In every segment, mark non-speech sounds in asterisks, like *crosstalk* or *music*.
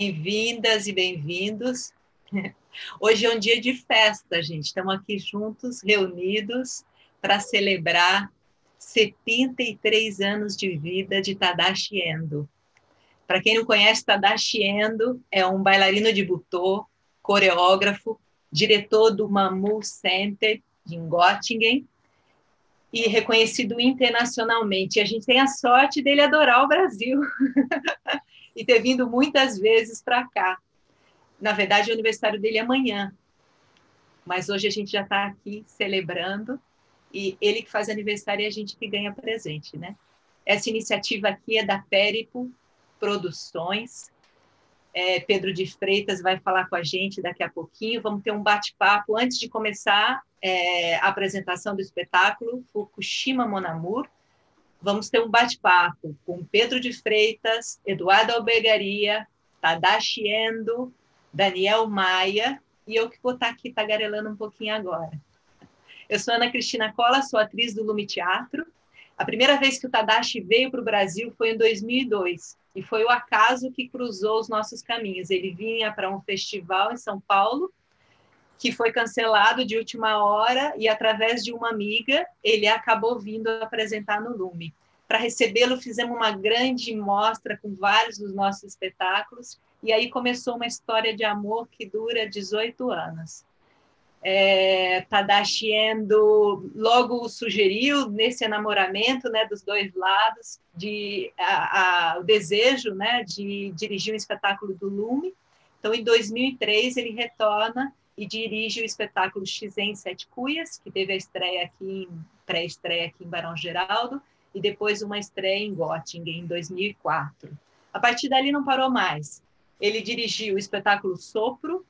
Bem-vindas e bem-vindos. *laughs* Hoje é um dia de festa, gente. Estamos aqui juntos, reunidos, para celebrar 73 anos de vida de Tadashi Endo. Para quem não conhece, Tadashi Endo é um bailarino de butô, coreógrafo, diretor do Mamu Center em Göttingen e reconhecido internacionalmente. E a gente tem a sorte dele adorar o Brasil. *laughs* e ter vindo muitas vezes para cá. Na verdade, o aniversário dele é amanhã, mas hoje a gente já está aqui celebrando e ele que faz aniversário e a gente que ganha presente, né? Essa iniciativa aqui é da Péripo Produções. É, Pedro de Freitas vai falar com a gente daqui a pouquinho. Vamos ter um bate-papo antes de começar é, a apresentação do espetáculo Fukushima Monamur, vamos ter um bate-papo com Pedro de Freitas, Eduardo Albergaria, Tadashi Endo, Daniel Maia e eu que vou estar aqui tagarelando um pouquinho agora. Eu sou Ana Cristina Cola, sou atriz do Lume Teatro. A primeira vez que o Tadashi veio para o Brasil foi em 2002 e foi o acaso que cruzou os nossos caminhos. Ele vinha para um festival em São Paulo que foi cancelado de última hora e através de uma amiga ele acabou vindo apresentar no Lume. Para recebê-lo fizemos uma grande mostra com vários dos nossos espetáculos e aí começou uma história de amor que dura 18 anos. É, Tadashi Endo logo sugeriu nesse enamoramento né, dos dois lados de a, a, o desejo né, de dirigir um espetáculo do Lume. Então, em 2003, ele retorna e dirige o espetáculo Xen Sete Cuias, que teve a estreia aqui, pré-estreia aqui em Barão Geraldo, e depois uma estreia em Göttingen, em 2004. A partir dali não parou mais. Ele dirigiu o espetáculo Sopro,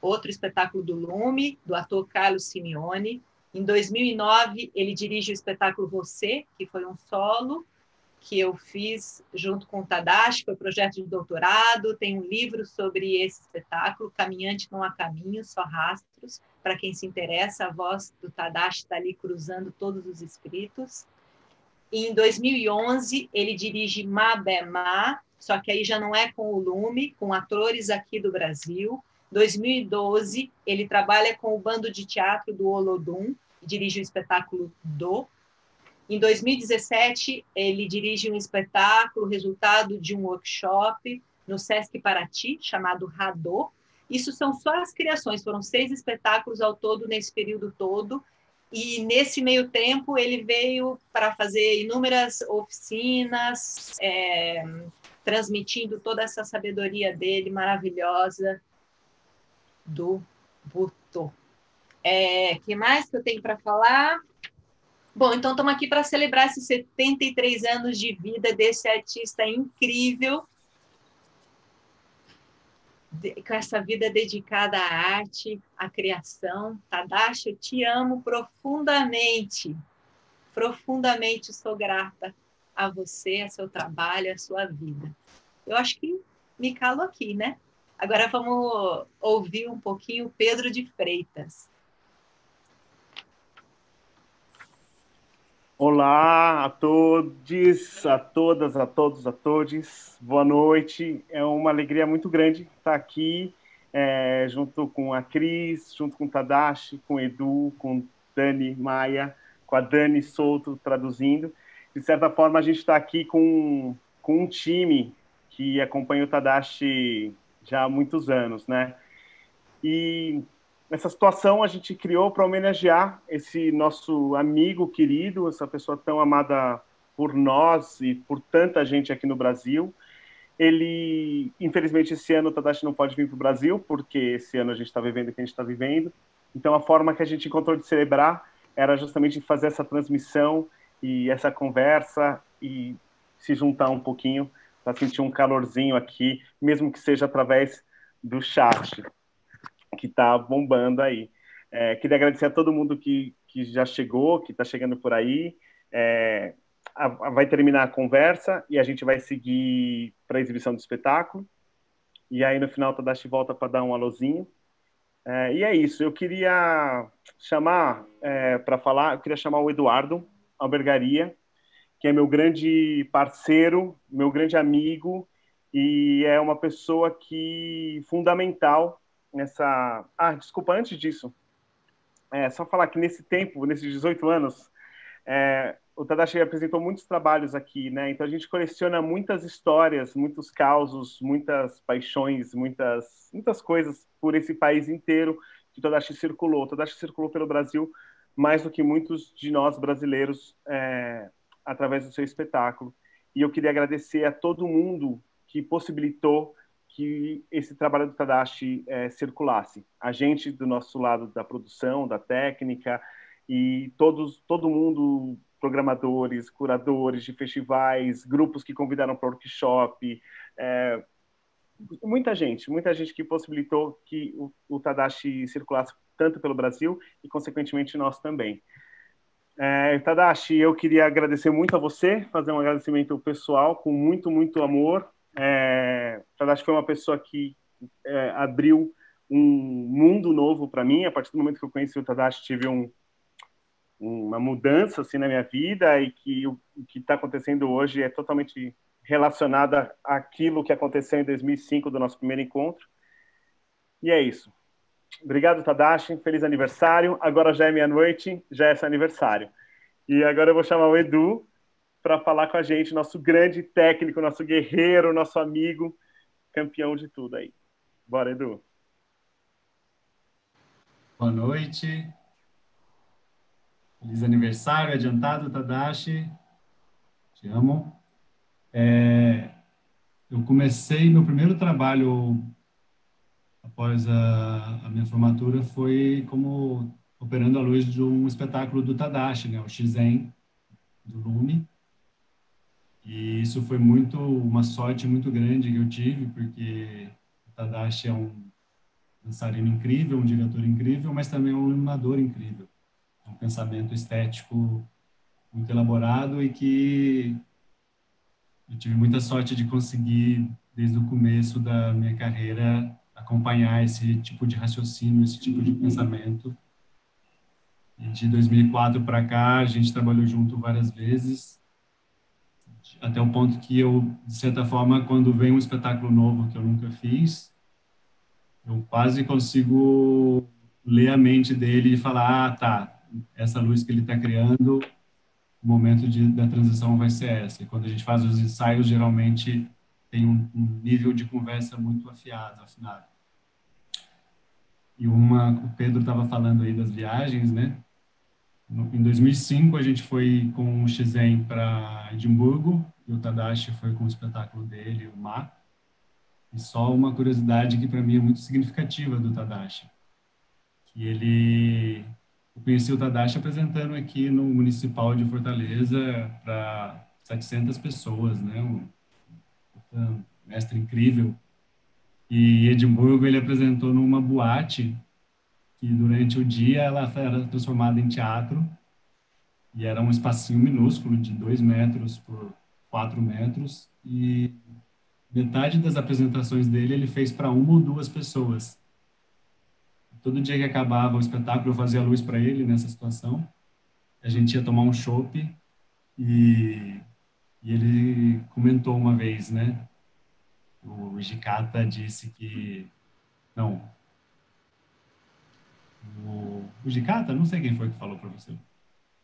outro espetáculo do Lume, do ator Carlos Simeone. Em 2009, ele dirige o espetáculo Você, que foi um solo, que eu fiz junto com o Tadashi, foi projeto de doutorado, tem um livro sobre esse espetáculo, Caminhante Não Há Caminho, Só Rastros, para quem se interessa, a voz do Tadashi está ali cruzando todos os escritos. E em 2011, ele dirige Mabema, só que aí já não é com o Lume, com atores aqui do Brasil. 2012, ele trabalha com o bando de teatro do Olodum, dirige o espetáculo Do, em 2017, ele dirige um espetáculo, resultado de um workshop no Sesc Paraty, chamado Radô. Isso são só as criações, foram seis espetáculos ao todo nesse período todo. E nesse meio tempo, ele veio para fazer inúmeras oficinas, é, transmitindo toda essa sabedoria dele maravilhosa do Butô. É, que mais que eu tenho para falar? Bom, então estamos aqui para celebrar esses 73 anos de vida desse artista incrível, de, com essa vida dedicada à arte, à criação. Tadashi, eu te amo profundamente, profundamente sou grata a você, a seu trabalho, a sua vida. Eu acho que me calo aqui, né? Agora vamos ouvir um pouquinho Pedro de Freitas. Olá a todos, a todas, a todos, a todos. Boa noite. É uma alegria muito grande estar aqui é, junto com a Cris, junto com o Tadashi, com o Edu, com Dani Maia, com a Dani Souto traduzindo. De certa forma, a gente está aqui com, com um time que acompanha o Tadashi já há muitos anos, né? E Nessa situação, a gente criou para homenagear esse nosso amigo querido, essa pessoa tão amada por nós e por tanta gente aqui no Brasil. Ele, infelizmente, esse ano o Tadashi não pode vir para o Brasil, porque esse ano a gente está vivendo o que a gente está vivendo. Então, a forma que a gente encontrou de celebrar era justamente fazer essa transmissão e essa conversa e se juntar um pouquinho para sentir um calorzinho aqui, mesmo que seja através do chat que está bombando aí. É, queria agradecer a todo mundo que, que já chegou, que está chegando por aí. É, a, a, vai terminar a conversa e a gente vai seguir para a exibição do espetáculo. E aí no final Tadashi volta para dar um alôzinho. É, e é isso. Eu queria chamar é, para falar, eu queria chamar o Eduardo Albergaria, que é meu grande parceiro, meu grande amigo e é uma pessoa que fundamental nessa. Ah, desculpa, antes disso, é só falar que nesse tempo, nesses 18 anos, é, o Tadashi apresentou muitos trabalhos aqui, né? Então a gente coleciona muitas histórias, muitos causos, muitas paixões, muitas muitas coisas por esse país inteiro que o Tadashi circulou. O Tadashi circulou pelo Brasil mais do que muitos de nós brasileiros é, através do seu espetáculo. E eu queria agradecer a todo mundo que possibilitou que esse trabalho do Tadashi é, circulasse. A gente do nosso lado da produção, da técnica e todos, todo mundo, programadores, curadores de festivais, grupos que convidaram para o workshop, é, muita gente, muita gente que possibilitou que o, o Tadashi circulasse tanto pelo Brasil e, consequentemente, nós também. É, Tadashi, eu queria agradecer muito a você, fazer um agradecimento pessoal com muito, muito amor. É, Tadashi foi uma pessoa que é, abriu um mundo novo para mim. A partir do momento que eu conheci o Tadashi, tive um, uma mudança assim na minha vida e que o, o que está acontecendo hoje é totalmente relacionada àquilo que aconteceu em 2005 do nosso primeiro encontro. E é isso. Obrigado, Tadashi. Feliz aniversário. Agora já é meia-noite, já é seu aniversário. E agora eu vou chamar o Edu para falar com a gente, nosso grande técnico, nosso guerreiro, nosso amigo, campeão de tudo aí. Bora, Edu. Boa noite. Feliz aniversário adiantado, Tadashi. Te amo. É, eu comecei meu primeiro trabalho após a, a, minha formatura foi como operando à luz de um espetáculo do Tadashi, né, o Shizen do Lume. E isso foi muito uma sorte muito grande que eu tive, porque o Tadashi é um dançarino incrível, um diretor incrível, mas também é um iluminador incrível. É um pensamento estético muito elaborado e que eu tive muita sorte de conseguir desde o começo da minha carreira acompanhar esse tipo de raciocínio, esse tipo de pensamento. E de 2004 para cá, a gente trabalhou junto várias vezes, até o ponto que eu, de certa forma, quando vem um espetáculo novo que eu nunca fiz, eu quase consigo ler a mente dele e falar, ah, tá, essa luz que ele está criando, o momento de, da transição vai ser essa. E quando a gente faz os ensaios, geralmente tem um, um nível de conversa muito afiado, afinado. E uma, o Pedro estava falando aí das viagens, né? Em 2005 a gente foi com o Shizen para Edimburgo e o Tadashi foi com o espetáculo dele, o Ma. E só uma curiosidade que para mim é muito significativa do Tadashi, que ele eu conheci o Tadashi apresentando aqui no Municipal de Fortaleza para 700 pessoas, né? Um, um mestre incrível. E Edimburgo ele apresentou numa boate que durante o dia ela era transformada em teatro e era um espacinho minúsculo de dois metros por quatro metros e metade das apresentações dele ele fez para uma ou duas pessoas todo dia que acabava o espetáculo eu fazia luz para ele nessa situação. A gente ia tomar um chopp e, e ele comentou uma vez, né? O Jicata disse que não. O, Jicata, não sei quem foi que falou para você.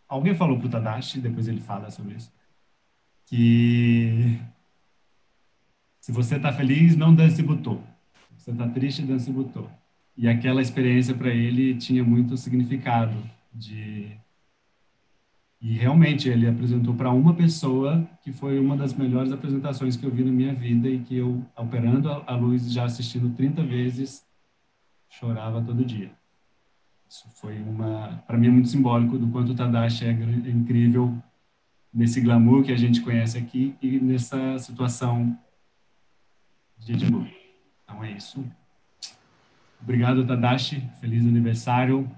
Alguém falou para o Tadashi, depois ele fala sobre isso, que se você está feliz, não dance butô. Se você está triste, dance butô. E aquela experiência para ele tinha muito significado de e realmente ele apresentou para uma pessoa que foi uma das melhores apresentações que eu vi na minha vida e que eu operando a luz já assistindo 30 vezes chorava todo dia. Isso foi uma para mim é muito simbólico do quanto o Tadashi é incrível nesse glamour que a gente conhece aqui e nessa situação de Edimburgo. Então é isso. Obrigado, Tadashi. Feliz aniversário.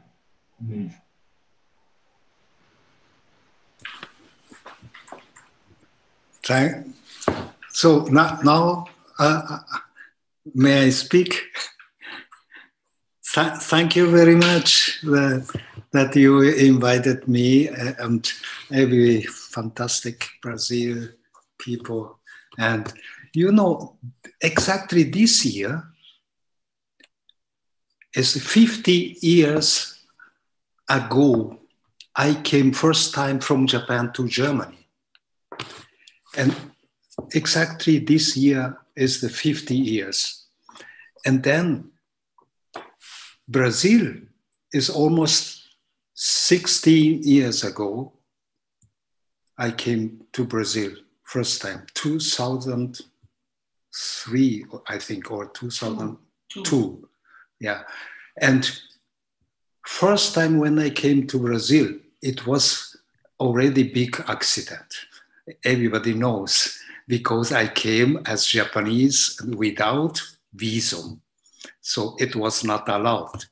Um beijo. Thank, so now, now uh, may I speak? Th thank you very much that, that you invited me uh, and every fantastic Brazil people And you know, exactly this year is 50 years ago. I came first time from Japan to Germany. And exactly this year is the 50 years. And then Brazil is almost 16 years ago. I came to Brazil first time, 2003, I think, or 2002. Two. Yeah. And first time when I came to Brazil, it was already big accident. Everybody knows because I came as Japanese without visum. So it was not allowed.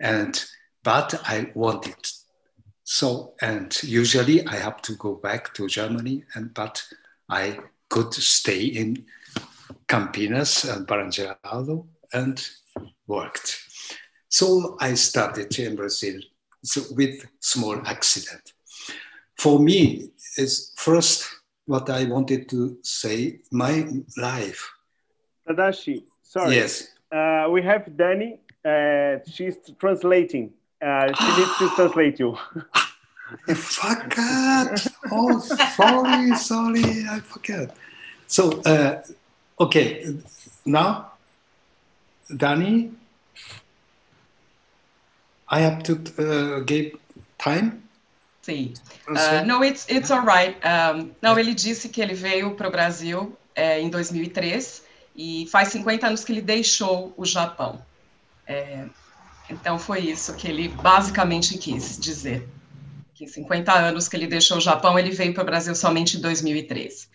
And but I wanted. So and usually I have to go back to Germany, and but I could stay in Campinas and Barangerado and worked. So I started in Brazil so with small accident. For me, is first what I wanted to say, my life. Tadashi, sorry. Yes. Uh, we have Danny. Uh, she's translating. Uh, she needs to translate you. *laughs* I forgot. Oh, sorry, sorry, I forget. So, uh, okay, now, Danny, I have to uh, give time. Sim. Uh, no, it's, it's all right. Um, não, ele disse que ele veio para o Brasil é, em 2003 e faz 50 anos que ele deixou o Japão. É, então foi isso que ele basicamente quis dizer. Que 50 anos que ele deixou o Japão, ele veio para o Brasil somente em 2003.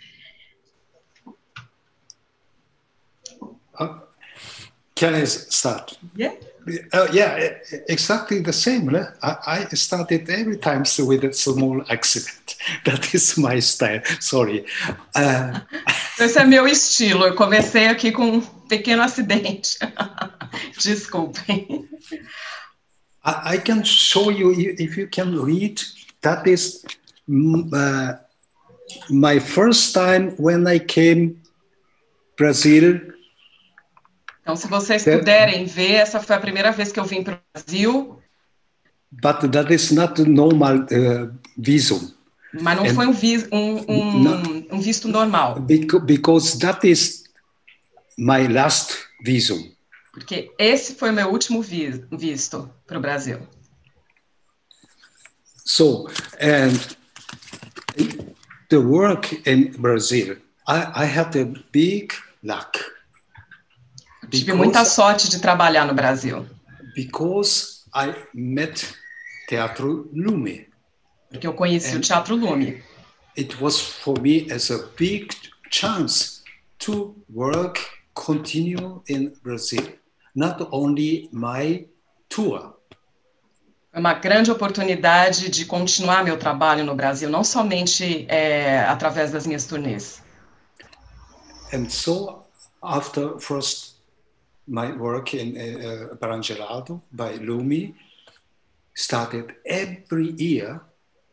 Uh, can I start? Yeah. Uh, yeah, exactly the same. I, I started every time with a small accident. *laughs* That is my style. Sorry. Uh, *laughs* Esse é meu estilo. Eu comecei aqui com um pequeno acidente. *laughs* Desculpem. I, I can show you if you can read. That is uh, my first time when I came Brazil Então, se vocês puderem ver, essa foi a primeira vez que eu vim para o Brasil. But that is not normal uh, visum. Mas não And foi um, vis, um, um, not, um, visto normal. Because that is my last visum. Porque esse foi meu último visto para o Brasil. So, and the work in Brazil, I, I had a big luck. Tive muita sorte de trabalhar no Brasil. Because I met Teatro Lume. Porque eu conheci And o Teatro Lume. It was for me as a big chance to work, continue in Brazil. Not only my tour. É uma grande oportunidade de continuar meu trabalho no Brasil, não somente é, através das minhas turnês. And so, after first my work in uh, Barangelato by Lumi started every year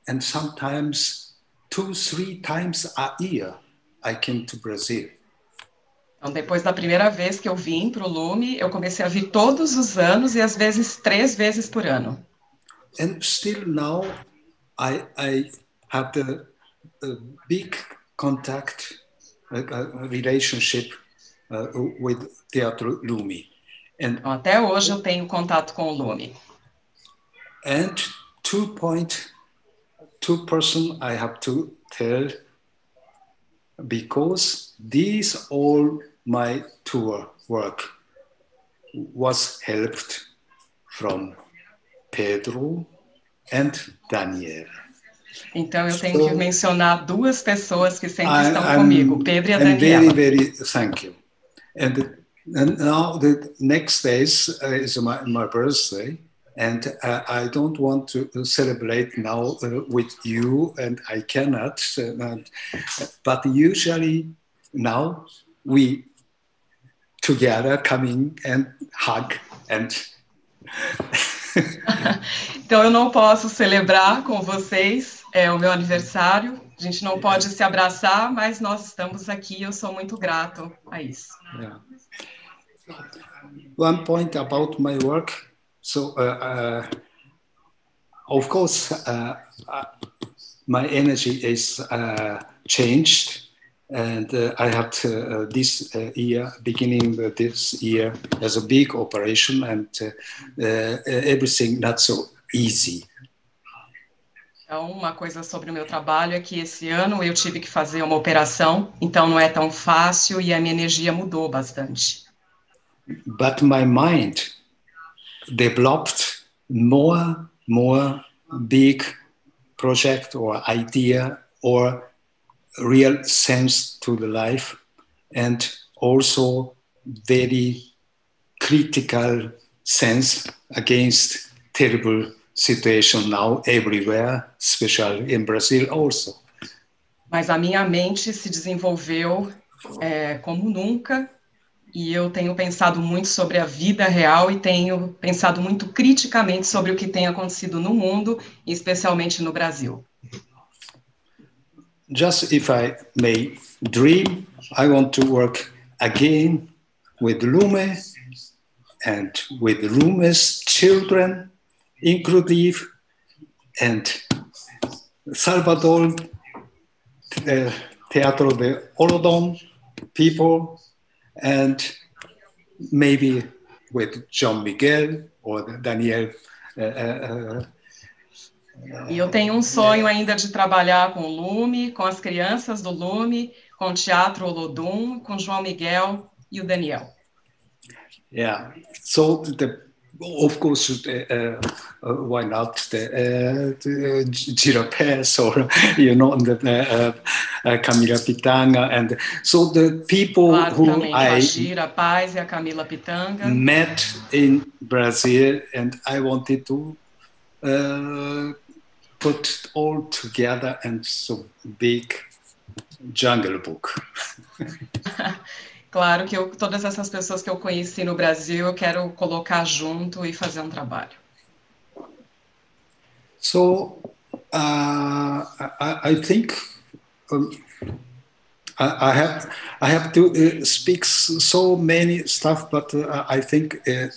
and sometimes two, three times a year I came to Brazil. Então, depois da primeira vez que eu vim para o Lume, eu comecei a vir todos os anos e às vezes três vezes por ano. And still now I, I have the, the big contact, a, a relationship uh, with Teatro Lumi. And, Até hoje eu tenho contato com o Lumi. And two point, two person I have to tell because these all my tour work was helped from Pedro and Daniel. Então eu tenho so, que mencionar duas pessoas que sempre I, estão I'm, comigo, Pedro e a Daniela. Very, very thank you. And, and now the next days uh, is my, my birthday. And uh, I don't want to celebrate now uh, with you, and I cannot. Uh, but usually now we together coming and hug and *laughs* então eu não posso celebrar com vocês É o meu aniversário. A gente não pode se abraçar, mas nós estamos aqui. Eu sou muito grato a isso. Yeah. One point about my work. So, uh, uh, of course, uh, uh my energy is uh, changed. And uh, I had this year, beginning this year, as a big operation, and everything not so easy. Então, uma coisa sobre o meu trabalho é que esse ano eu tive que fazer uma operação, então não é tão fácil e a minha energia mudou bastante. But my mind developed more, more big project or idea or real sense to the life and also very critical sense against terrible situation now everywhere, especially in Brazil also. Mas a minha mente se desenvolveu é, como nunca e eu tenho pensado muito sobre a vida real e tenho pensado muito criticamente sobre o que tem acontecido no mundo, especialmente no Brasil. Just if I may dream, I want to work again with Lume and with Lume's children, inclusive, and Salvador uh, Teatro de Olodon people and maybe with John Miguel or Daniel. Uh, uh, e eu tenho um sonho ainda de trabalhar com o Lume, com as crianças do Lume, com o Teatro Olodum, com João Miguel e o Daniel. Yeah. So the of course, uh, uh, why not the, uh, the Gira Pes or you know the uh, uh, Camila Pitanga and so the people claro, who também, I Gira Paz e a Camila Pitanga met in Brazil and I wanted to uh, put all together and so big jungle book. *laughs* Claro que eu, todas essas pessoas que eu conheci no Brasil, eu quero colocar junto e fazer um trabalho. So, uh, I, I, think um, I, I, have I have to uh, speak so many stuff, but uh, I think uh,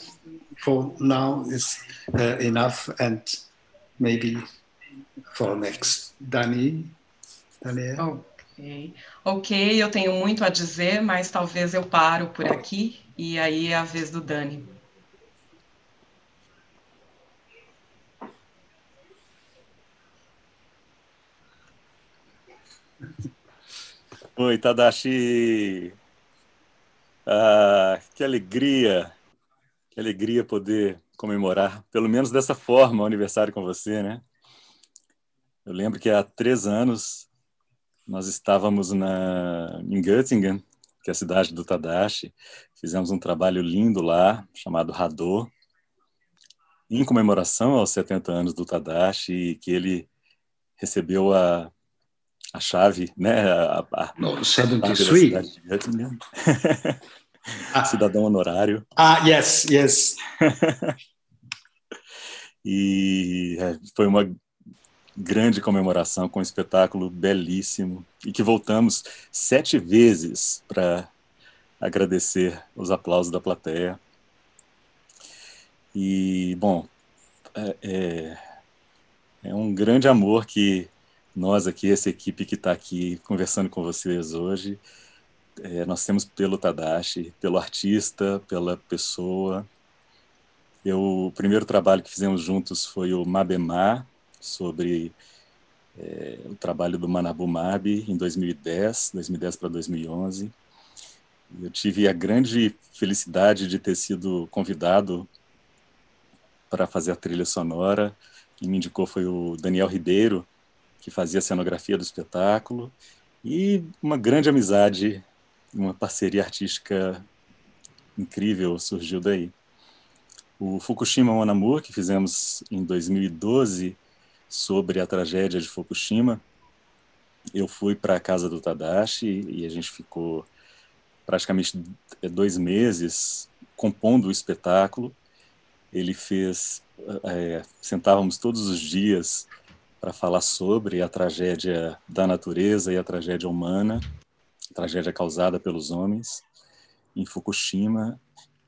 for now is uh, enough, and maybe for next, Dani, Daniel. Oh. Ok, ok, eu tenho muito a dizer, mas talvez eu paro por aqui e aí é a vez do Dani. Oi, Tadashi. Ah, que alegria, que alegria poder comemorar, pelo menos dessa forma, o aniversário com você, né? Eu lembro que há três anos nós estávamos na, em Göttingen, que é a cidade do Tadashi, fizemos um trabalho lindo lá, chamado Radô, em comemoração aos 70 anos do Tadashi, que ele recebeu a, a chave, né? A, a, no, 73. ah. *laughs* *laughs* Cidadão honorário. Ah, yes, yes. *laughs* e é, foi uma grande comemoração com um espetáculo belíssimo e que voltamos sete vezes para agradecer os aplausos da plateia. E, bom, é, é, é um grande amor que nós aqui, essa equipe que está aqui conversando com vocês hoje, é, nós temos pelo Tadashi, pelo artista, pela pessoa. Eu, o primeiro trabalho que fizemos juntos foi o Mabemar, sobre é, o trabalho do Manabu Mabi em 2010, 2010 para 2011. Eu tive a grande felicidade de ter sido convidado para fazer a trilha sonora. Quem me indicou foi o Daniel Ribeiro, que fazia a cenografia do espetáculo. E uma grande amizade, uma parceria artística incrível surgiu daí. O Fukushima Onamur, que fizemos em 2012, sobre a tragédia de Fukushima. Eu fui para a casa do Tadashi e a gente ficou praticamente dois meses compondo o espetáculo. Ele fez, é, sentávamos todos os dias para falar sobre a tragédia da natureza e a tragédia humana, a tragédia causada pelos homens em Fukushima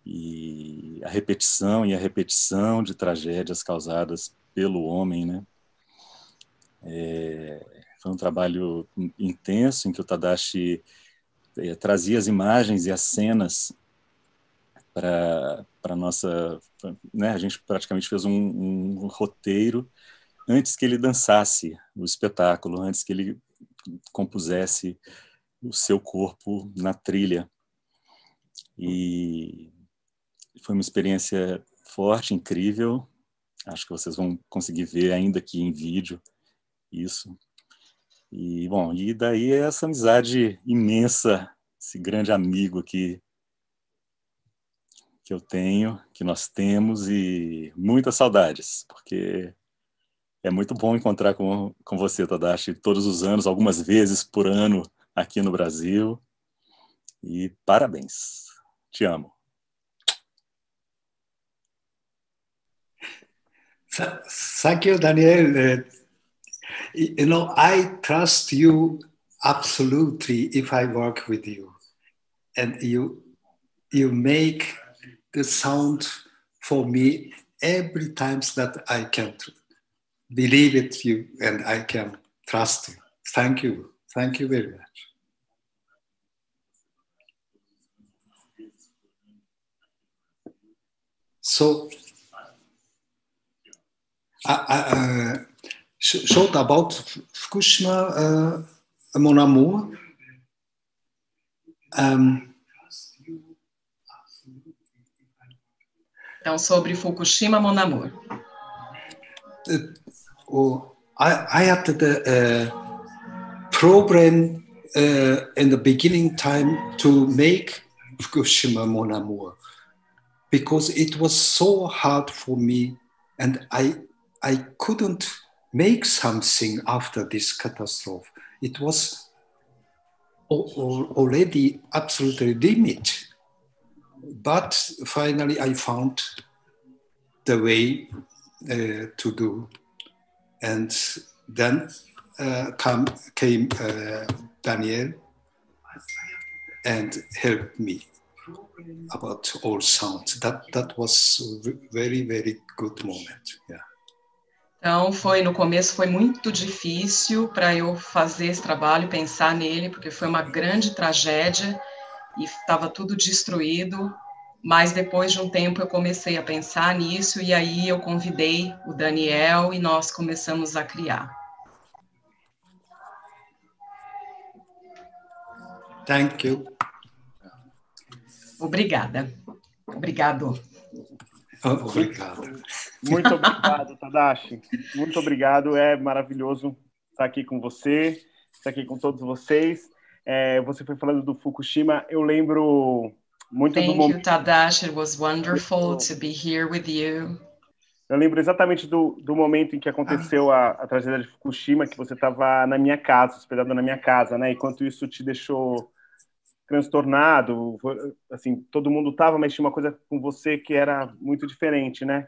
e a repetição e a repetição de tragédias causadas pelo homem, né? É, foi um trabalho intenso em que o Tadashi é, trazia as imagens e as cenas para para nossa, né? A gente praticamente fez um, um roteiro antes que ele dançasse o espetáculo, antes que ele compusesse o seu corpo na trilha. E foi uma experiência forte, incrível. Acho que vocês vão conseguir ver ainda aqui em vídeo isso. E bom, e daí é essa amizade imensa, esse grande amigo que que eu tenho, que nós temos e muitas saudades, porque é muito bom encontrar com, com você, Tadashi, todos os anos, algumas vezes por ano aqui no Brasil. E parabéns. Te amo. Thank you, Daniel. You know, I trust you absolutely if I work with you. And you, you make the sound for me every time that I can believe it you and I can trust you. Thank you. Thank you very much. So, I, I, uh, short about Fukushima, uh, Mon Amour. Um, Então, sobre Fukushima, Mon Amour. Uh, I, I had the uh, problem uh, in the beginning time to make Fukushima Mon Amour because it was so hard for me and I, I couldn't make something after this catastrophe. It was already absolutely limit but finally I found the way uh, to do. And then uh, come, came uh, Daniel and helped me about all sounds. That, that was very, very good moment. Yeah. Então, foi no começo foi muito difícil para eu fazer esse trabalho, pensar nele, porque foi uma grande tragédia e estava tudo destruído. Mas depois de um tempo eu comecei a pensar nisso e aí eu convidei o Daniel e nós começamos a criar. Thank you. Obrigada. Obrigado. Obrigado. Muito obrigado, Tadashi. Muito obrigado. É maravilhoso estar aqui com você, estar aqui com todos vocês. É, você foi falando do Fukushima. Eu lembro muito Thank do momento. you, Tadashi. It was wonderful to be here with you. Eu lembro exatamente do, do momento em que aconteceu a, a tragédia de Fukushima, que você estava na minha casa, hospedado na minha casa, né? Enquanto isso te deixou transtornado, assim, todo mundo estava, mas tinha uma coisa com você que era muito diferente, né?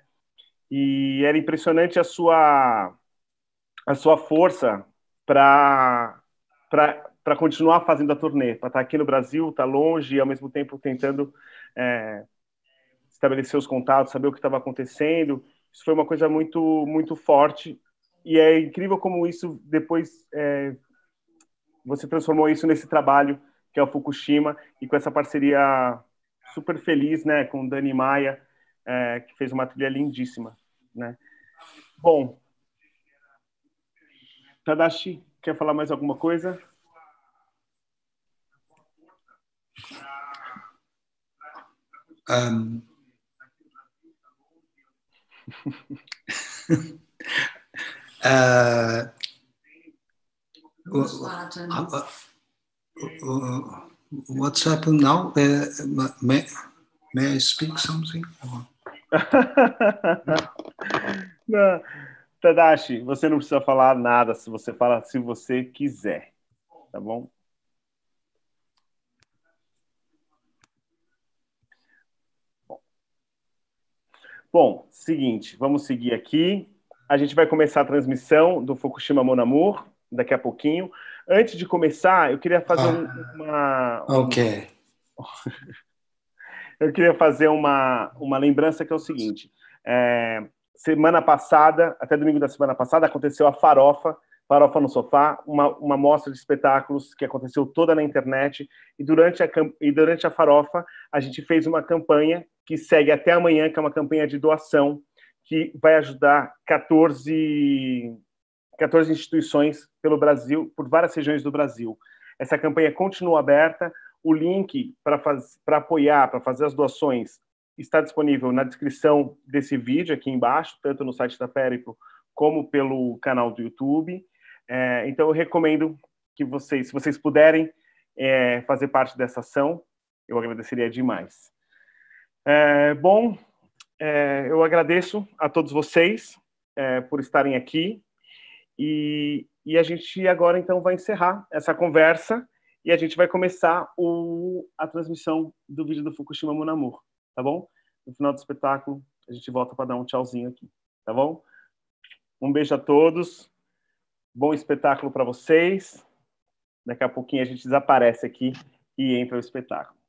E era impressionante a sua a sua força para para continuar fazendo a turnê, para estar tá aqui no Brasil, estar tá longe e ao mesmo tempo tentando é, estabelecer os contatos, saber o que estava acontecendo. Isso foi uma coisa muito muito forte e é incrível como isso depois é, você transformou isso nesse trabalho que é o Fukushima e com essa parceria super feliz, né, com o Dani Maia, é, que fez uma trilha lindíssima, né. Bom, Tadashi, quer falar mais alguma coisa? Um, *laughs* uh, what's happened now? Uh, may, may I speak something? *laughs* Tadashi, você não precisa falar nada se você fala se você quiser, tá bom? Bom, seguinte, vamos seguir aqui. a gente vai começar a transmissão do Fukushima Mon Amour daqui a pouquinho. Antes de começar, eu queria fazer ah, uma. Ok. *laughs* eu queria fazer uma, uma lembrança que é o seguinte. É, semana passada, até domingo da semana passada, aconteceu a Farofa, Farofa no Sofá, uma, uma mostra de espetáculos que aconteceu toda na internet. E durante, a, e durante a Farofa, a gente fez uma campanha que segue até amanhã, que é uma campanha de doação, que vai ajudar 14, 14 instituições pelo Brasil, por várias regiões do Brasil. Essa campanha continua aberta. O link para apoiar, para fazer as doações, está disponível na descrição desse vídeo aqui embaixo, tanto no site da Peripo como pelo canal do YouTube. É, então, eu recomendo que vocês, se vocês puderem é, fazer parte dessa ação, eu agradeceria demais. É, bom, é, eu agradeço a todos vocês é, por estarem aqui e, e, a gente agora então vai encerrar essa conversa e a gente vai começar o, a transmissão do vídeo do Fukushima Monamur, tá bom? No final do espetáculo a gente volta para dar um tchauzinho aqui, tá bom? Um beijo a todos, bom espetáculo para vocês. Daqui a pouquinho a gente desaparece aqui e entra o espetáculo.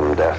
The destroyer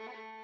Mm-hmm.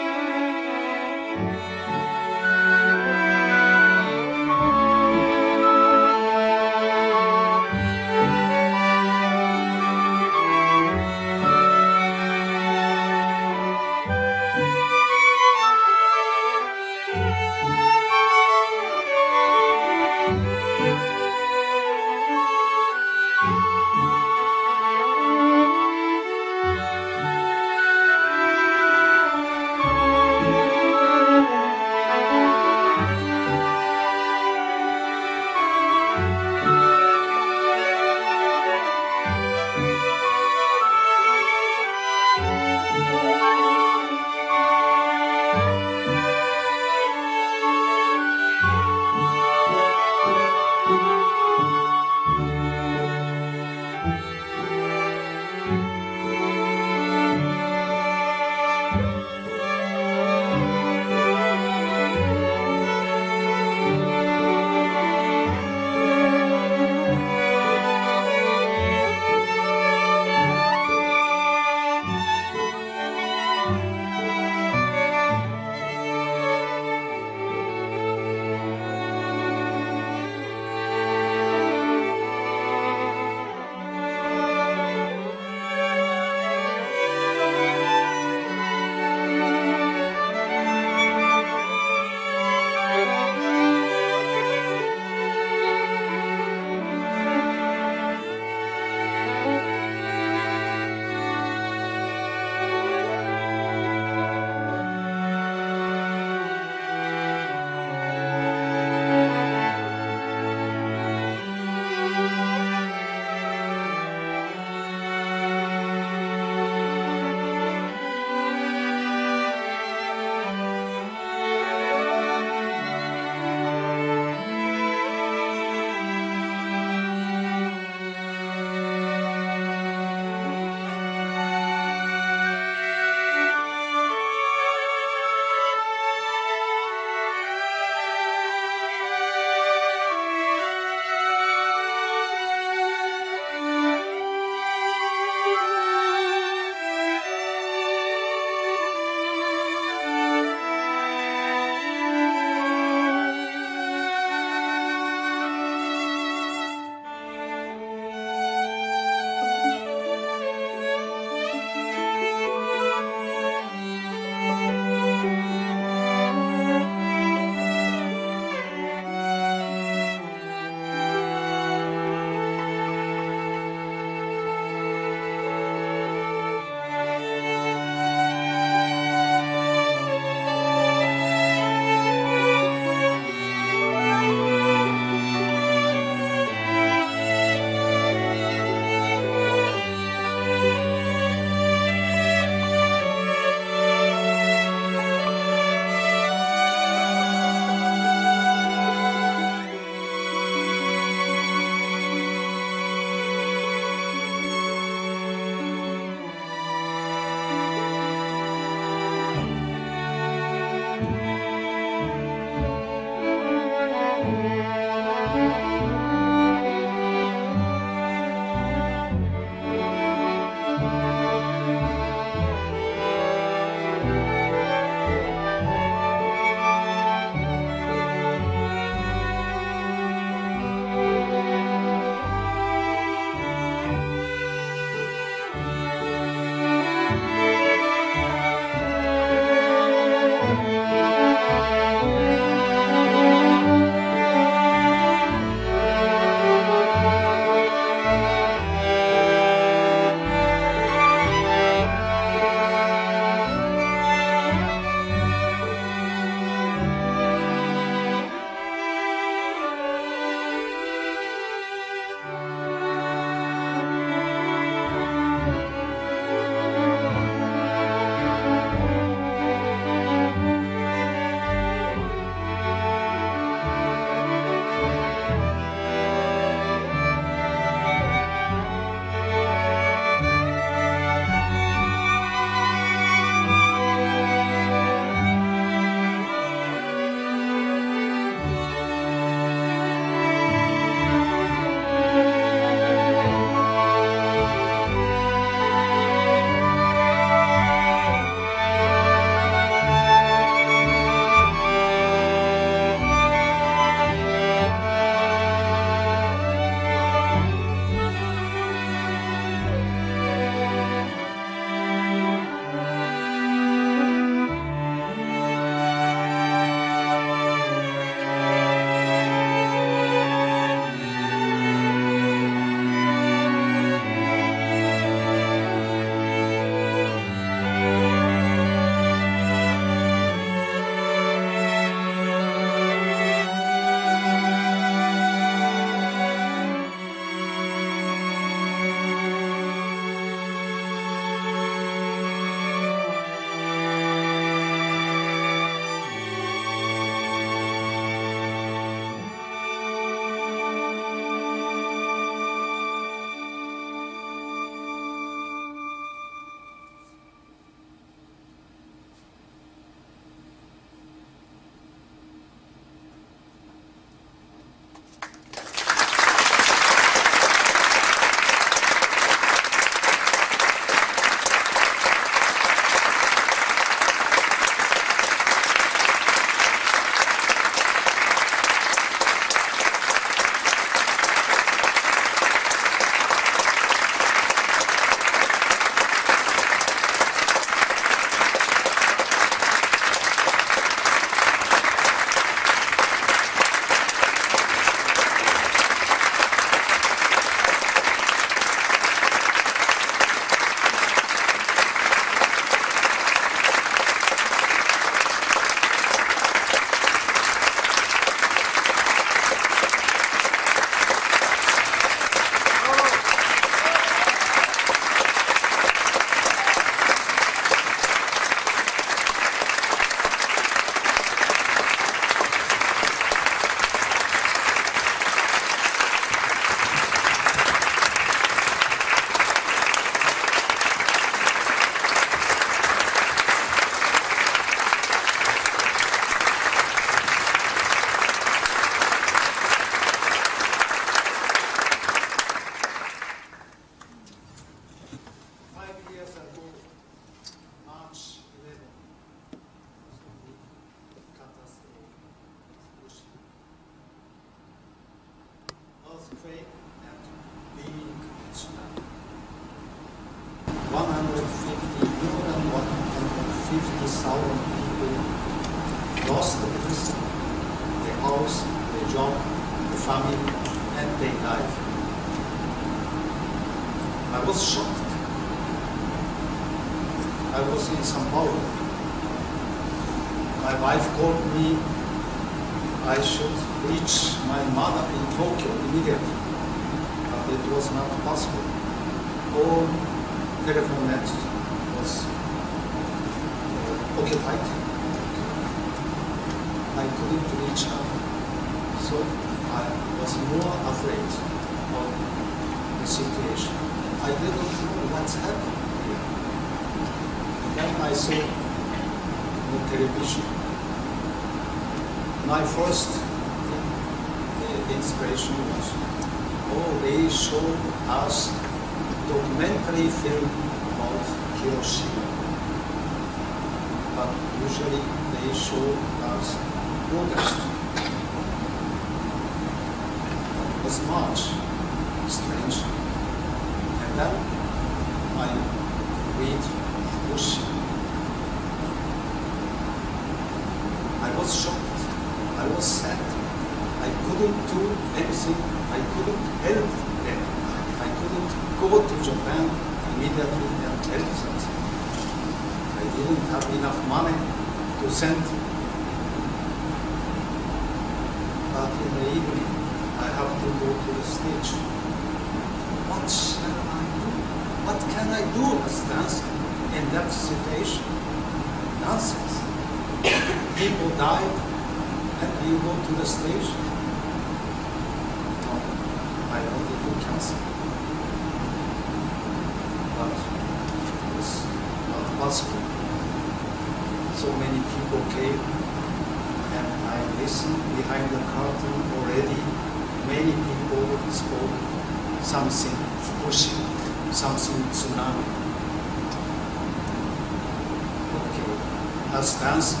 has cancer,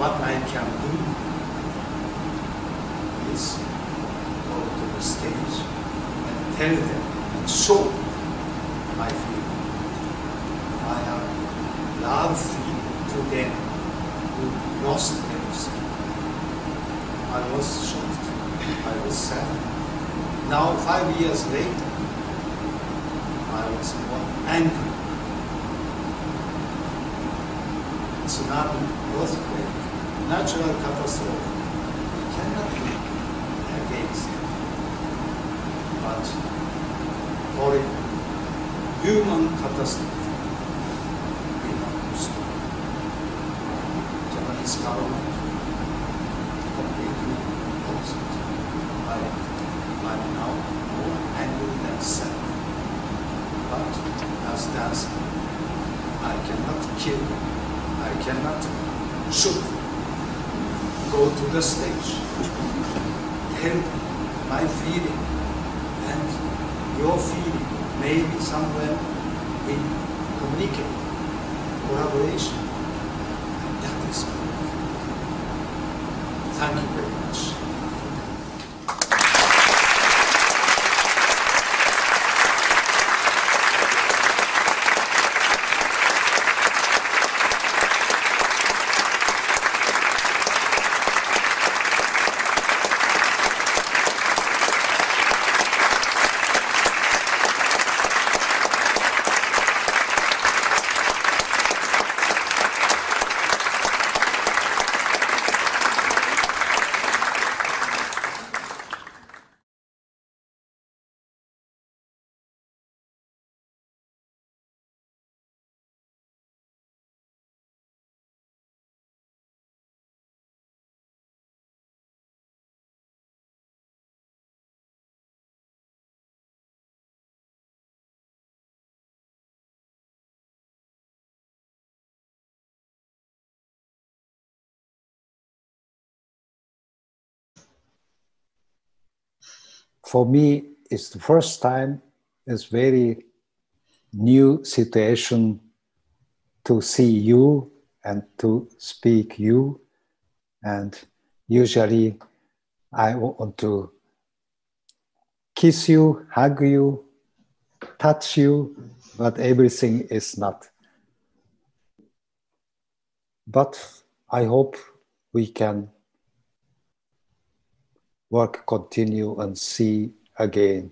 what I can do is go to the stage and tell them and show my feeling. I have love feeling to them who lost everything. I was shocked. I was sad. Now, five years later, I was more angry. tsunami, earthquake, natural catastrophe, we cannot be against. But for human catastrophe, for me, it's the first time, it's very new situation to see you and to speak you. And usually I want to kiss you, hug you, touch you, but everything is not. But I hope we can work continue and see again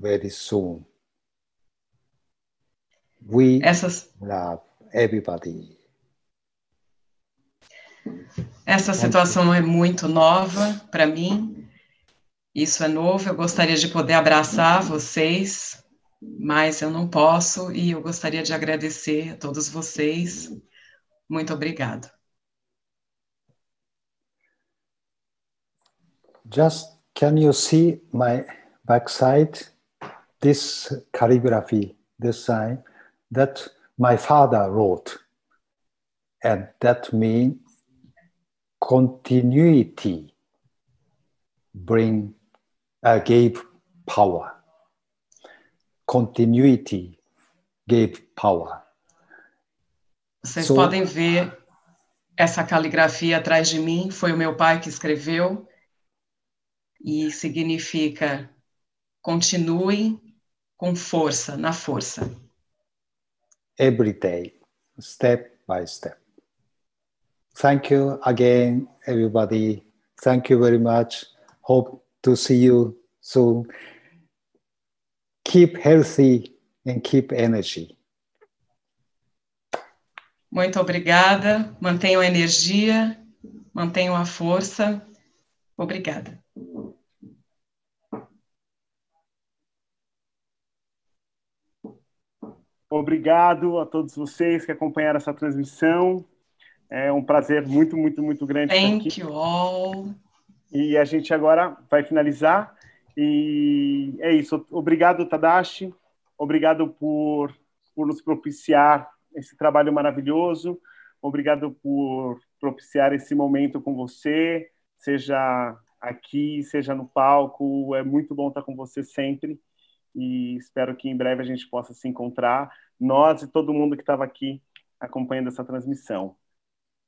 very soon. We Essas... love everybody. Essa situação é muito nova para mim. Isso é novo. Eu gostaria de poder abraçar vocês, mas eu não posso. E eu gostaria de agradecer a todos vocês. Muito obrigado. Just can you see my backside? This calligraphy, this sign that my father wrote, and that means continuity bring uh, gave power. Continuity gave power. Vocês so, podem ver essa caligrafia atrás de mim, foi o meu pai que escreveu e significa continue com força, na força. Every day, step by step. Thank you again, everybody. Thank you very much. Hope to see you soon. Keep healthy and keep energy. Muito obrigada. Mantenham a energia, mantenham a força. Obrigada. Obrigado a todos vocês que acompanharam essa transmissão. É um prazer muito, muito, muito grande. Thank you all. E a gente agora vai finalizar. E é isso. Obrigado, Tadashi. Obrigado por, por nos propiciar esse trabalho maravilhoso. Obrigado por propiciar esse momento com você, seja aqui, seja no palco. É muito bom estar com você sempre. E espero que em breve a gente possa se encontrar, nós e todo mundo que estava aqui acompanhando essa transmissão.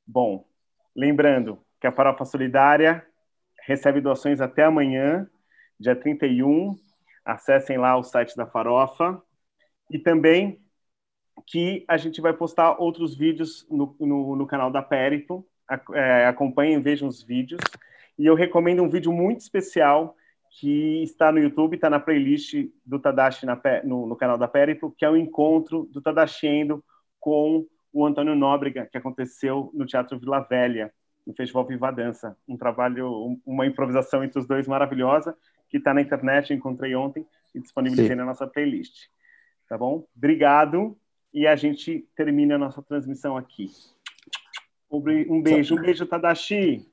Bom, lembrando que a Farofa Solidária recebe doações até amanhã, dia 31. Acessem lá o site da Farofa. E também que a gente vai postar outros vídeos no, no, no canal da Périto. É, acompanhem, vejam os vídeos. E eu recomendo um vídeo muito especial que está no YouTube, está na playlist do Tadashi na, no, no, canal da Périto, que é o encontro do Tadashi Endo com o Antônio Nóbrega, que aconteceu no Teatro Vila Velha, no Festival Viva Dança. Um trabalho, uma improvisação entre os dois maravilhosa, que está na internet, encontrei ontem e disponibilizei Sim. na nossa playlist. Tá bom? Obrigado. E a gente termina a nossa transmissão aqui. Um beijo, um beijo, Tadashi.